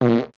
Mm-hmm.